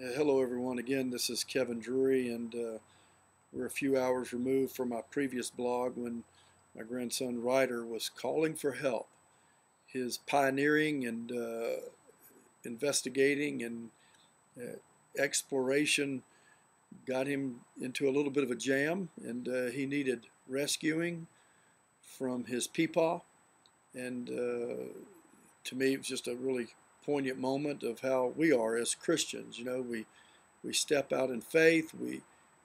Uh, hello, everyone. Again, this is Kevin Drury, and uh, we're a few hours removed from my previous blog when my grandson Ryder was calling for help. His pioneering and uh, investigating and uh, exploration got him into a little bit of a jam, and uh, he needed rescuing from his peepaw. And uh, to me, it was just a really poignant moment of how we are as Christians. You know, we we step out in faith. We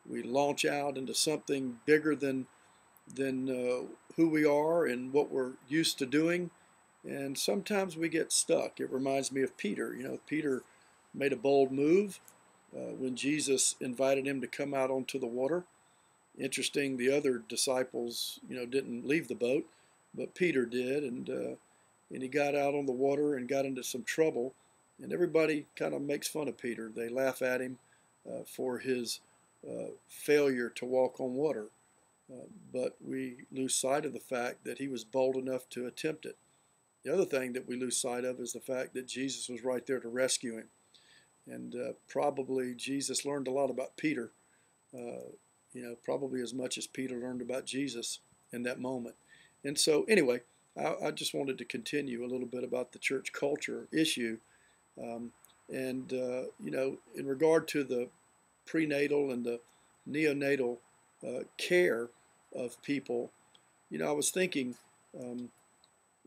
we launch out into something bigger than than uh, who we are and what we're used to doing. And sometimes we get stuck. It reminds me of Peter. You know, Peter made a bold move uh, when Jesus invited him to come out onto the water. Interesting, the other disciples, you know, didn't leave the boat, but Peter did, and uh, and he got out on the water and got into some trouble. And everybody kind of makes fun of Peter. They laugh at him uh, for his uh, failure to walk on water. Uh, but we lose sight of the fact that he was bold enough to attempt it. The other thing that we lose sight of is the fact that Jesus was right there to rescue him. And uh, probably Jesus learned a lot about Peter, uh, you know, probably as much as Peter learned about Jesus in that moment. And so, anyway, I, I, just wanted to continue a little bit about the church culture issue. Um, and, uh, you know, in regard to the prenatal and the neonatal uh, care of people, you know, I was thinking um,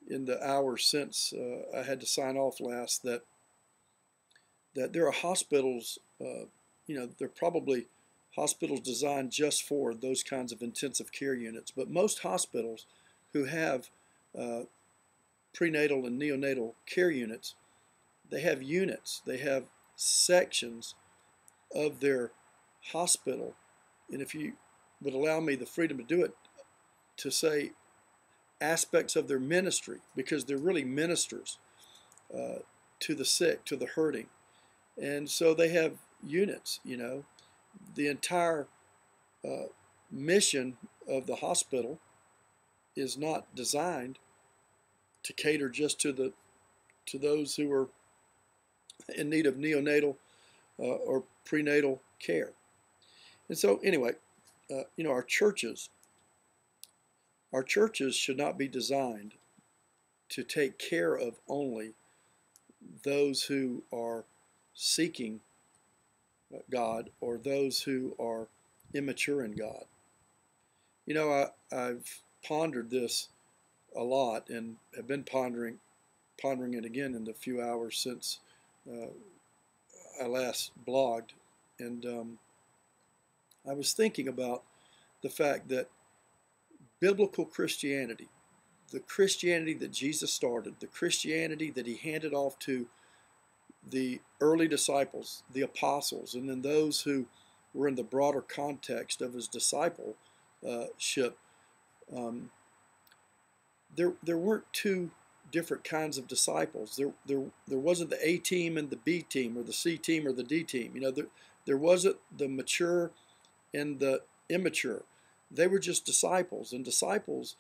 in the hours since uh, I had to sign off last that that there are hospitals, uh, you know, they're probably hospitals designed just for those kinds of intensive care units, but most hospitals who have uh, prenatal and neonatal care units, they have units, they have sections of their hospital. And if you would allow me the freedom to do it, to say aspects of their ministry, because they're really ministers uh, to the sick, to the hurting. And so they have units, you know. The entire uh, mission of the hospital is not designed to cater just to the to those who are in need of neonatal uh, or prenatal care. And so, anyway, uh, you know, our churches, our churches should not be designed to take care of only those who are seeking God or those who are immature in God. You know, I, I've pondered this a lot and have been pondering pondering it again in the few hours since uh, I last blogged, and um, I was thinking about the fact that biblical Christianity, the Christianity that Jesus started, the Christianity that he handed off to the early disciples, the apostles, and then those who were in the broader context of his discipleship, um, there there weren't two different kinds of disciples. There there there wasn't the A team and the B team or the C team or the D team. You know, there there wasn't the mature and the immature. They were just disciples, and disciples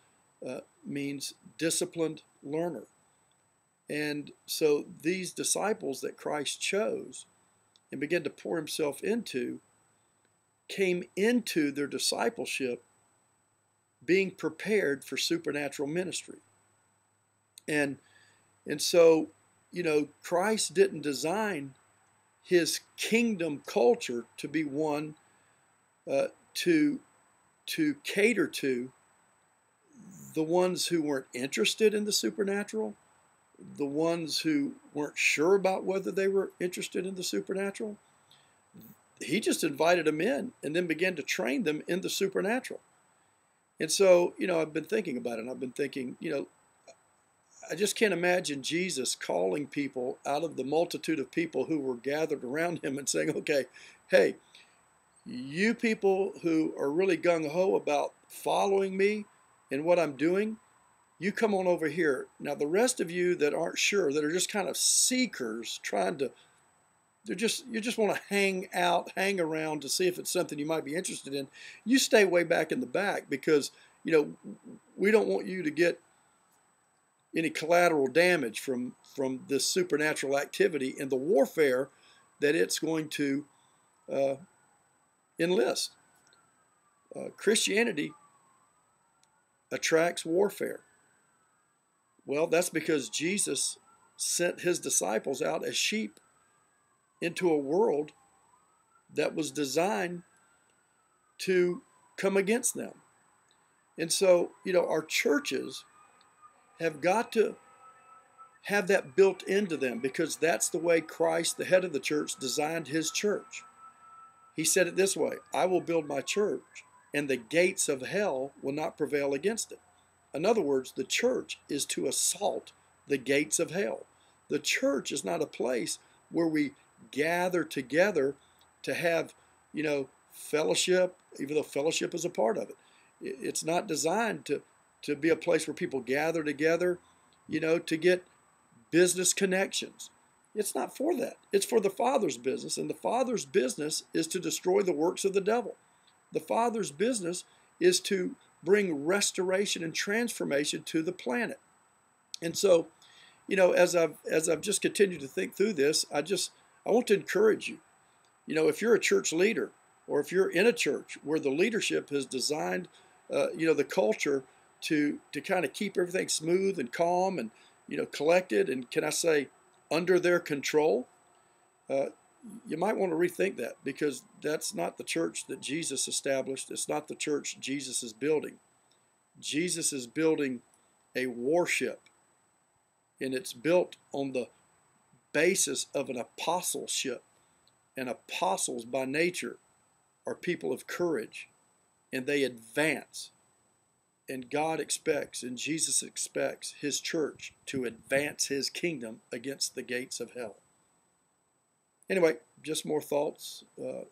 uh, means disciplined learner. And so these disciples that Christ chose and began to pour himself into came into their discipleship being prepared for supernatural ministry. And and so, you know, Christ didn't design his kingdom culture to be one uh, to to cater to the ones who weren't interested in the supernatural, the ones who weren't sure about whether they were interested in the supernatural. He just invited them in and then began to train them in the supernatural. And so, you know, I've been thinking about it. And I've been thinking, you know, I just can't imagine Jesus calling people out of the multitude of people who were gathered around him and saying, okay, hey, you people who are really gung ho about following me and what I'm doing, you come on over here. Now, the rest of you that aren't sure, that are just kind of seekers trying to they're just you just want to hang out, hang around to see if it's something you might be interested in. You stay way back in the back because you know we don't want you to get any collateral damage from from this supernatural activity and the warfare that it's going to uh, enlist. Uh, Christianity attracts warfare. Well, that's because Jesus sent his disciples out as sheep into a world that was designed to come against them. And so, you know, our churches have got to have that built into them because that's the way Christ, the head of the church, designed his church. He said it this way I will build my church, and the gates of hell will not prevail against it. In other words, the church is to assault the gates of hell. The church is not a place where we gather together to have, you know, fellowship, even though fellowship is a part of it. It's not designed to, to be a place where people gather together, you know, to get business connections. It's not for that. It's for the Father's business, and the Father's business is to destroy the works of the devil. The Father's business is to bring restoration and transformation to the planet. And so, you know, as I've as I've just continued to think through this, I just I want to encourage you. You know, if you're a church leader or if you're in a church where the leadership has designed, uh, you know, the culture to to kind of keep everything smooth and calm and you know collected and can I say under their control, uh, you might want to rethink that because that's not the church that Jesus established. It's not the church Jesus is building. Jesus is building a warship, and it's built on the basis of an apostleship. And apostles by nature are people of courage, and they advance. And God expects, and Jesus expects his church to advance his kingdom against the gates of hell. Anyway, just more thoughts uh,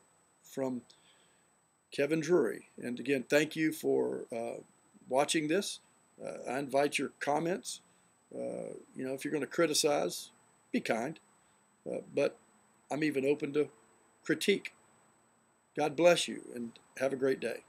from Kevin Drury. And again, thank you for uh, watching this. Uh, I invite your comments. Uh, you know, if you're going to criticize, be kind. Uh, but I'm even open to critique. God bless you and have a great day.